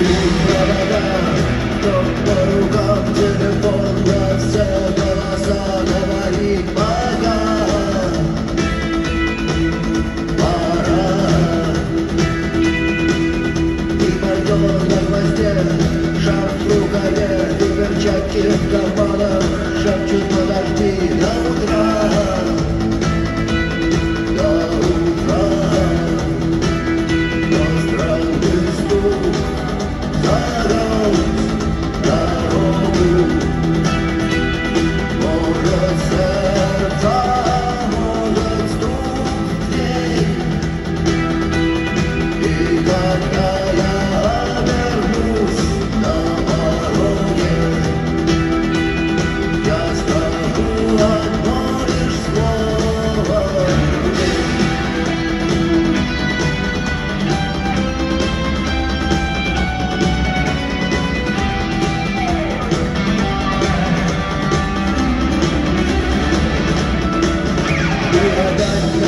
Thank We are done.